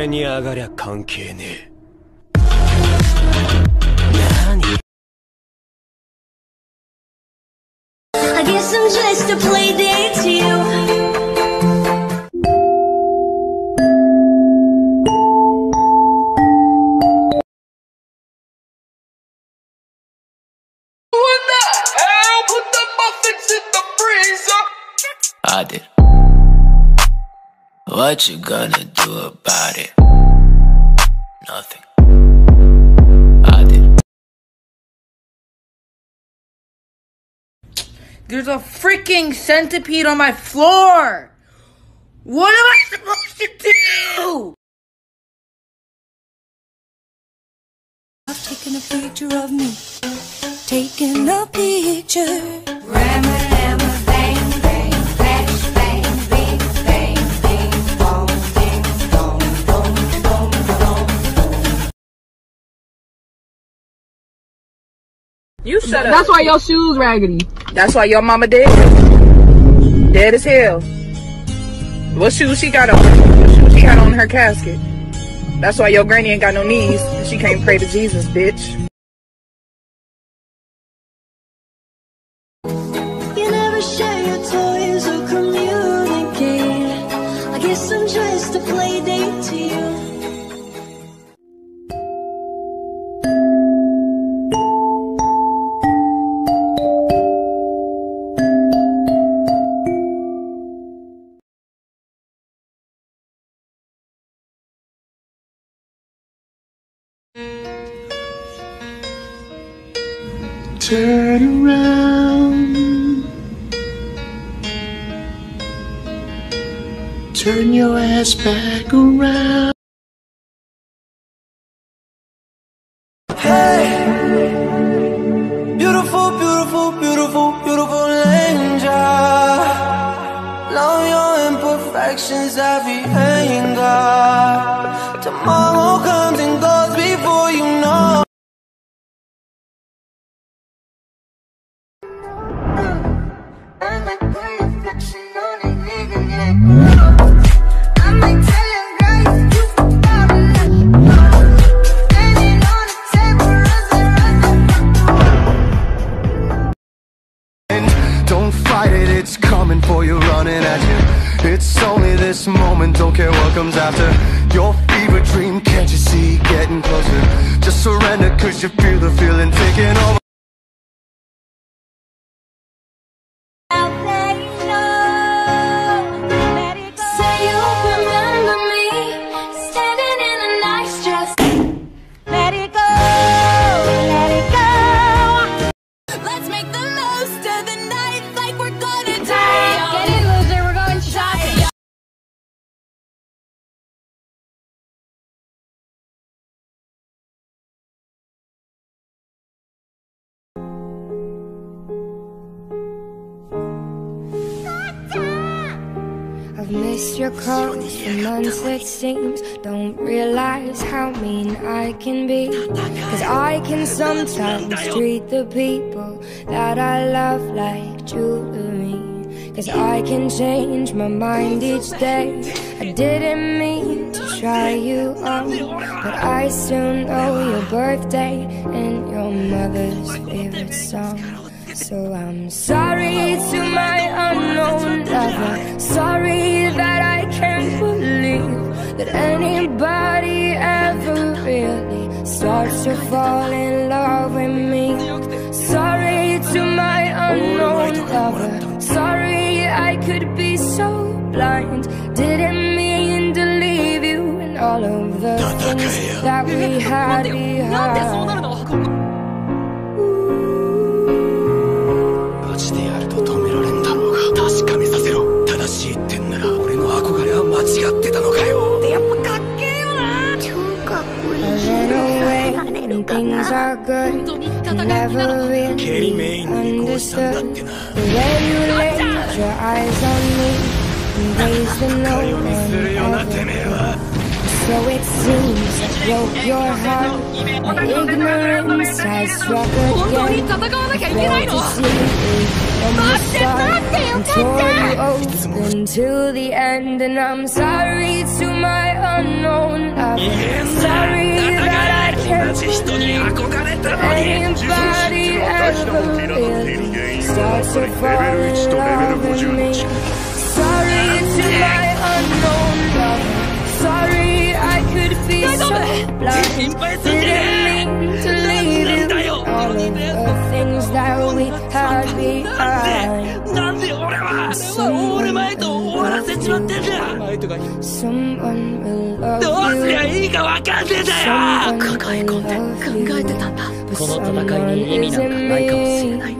上に上がりゃ関係ねえ。何 I guess I'm just a play date to you. What the hell? What you gonna do about it? Nothing. I did. There's a freaking centipede on my floor! What am I supposed to do? I've taken a picture of me, taking a picture. You shut up. That's why your shoes raggedy. That's why your mama dead. Dead as hell. What shoes she got on? What shoes she got on her casket? That's why your granny ain't got no knees. She can't pray to Jesus, bitch. Turn around. Turn your ass back around. Hey, beautiful, beautiful, beautiful, beautiful angel. Know your imperfections, every anger. Tomorrow comes and goes before you know. Your fever dream, can't you see, getting closer? Just surrender, cause you feel the feeling taking over. I've missed your calls for months it seems Don't realize how mean I can be. Cause I can sometimes treat the people that I love like jewelry. Cause I can change my mind each day. I didn't mean to try you on But I still know your birthday and your mother's favorite song. so I'm sorry to my that anybody ever really starts to fall in love with me. Sorry to my unknown lover. Sorry I could be so blind. Didn't mean to leave you and all of the things that we had behind. Never really understood the way you laid your eyes on me in ways that no one ever. So it seems broke your heart. My ignorance has struck again. Failed to see it from the start and tore you open to the end. And I'm sorry to my unknown lover. Sorry that I can't believe really starts to fall in love with me. Sorry to my unknown lover. Sorry I could be so blind. Didn't mean to leave you. All of the things that we had behind. なんで俺はオールマイトを終わらせちまってんだ Someone will love you. どうすりゃ you. いいか分かんねえんだよ Someone 抱え込んで考えてたんだこの戦いに意味なんかないかもしれない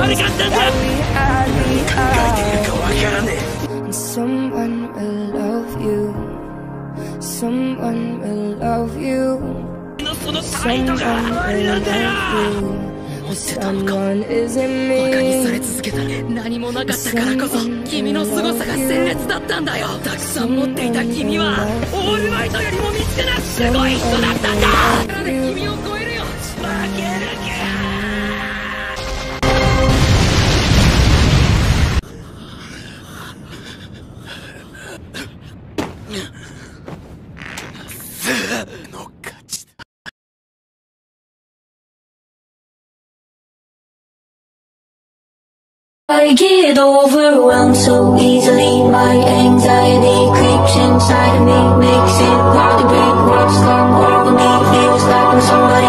何考えてるかわからねえのその態があれなんだよ持ってたのかバカにされ続けた何もなかったからこそ君のすごさが鮮烈だったんだよたくさん持っていた君はオールマイトよりも見つけなすごい人だったんだ I get overwhelmed so easily. My anxiety creeps inside of me Makes it hard to break What's come over me. Feels like I'm somebody